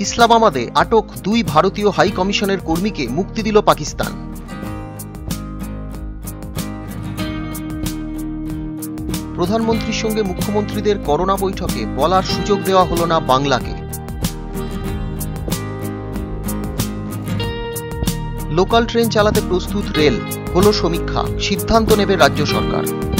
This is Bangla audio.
ইসলামাবাদে আটক দুই ভারতীয় হাই কমিশনের কর্মীকে মুক্তি দিল পাকিস্তান। প্রধানমন্ত্রীর সঙ্গে মুখ্যমন্ত্রীদের করোনা বৈঠকে বলার সুযোগ দেওয়া হলো না বাংলাকে। লোকাল ট্রেন চালাতে প্রস্তুত রেল, হলো সমীক্ষা, সিদ্ধান্ত নেবে রাজ্য সরকার।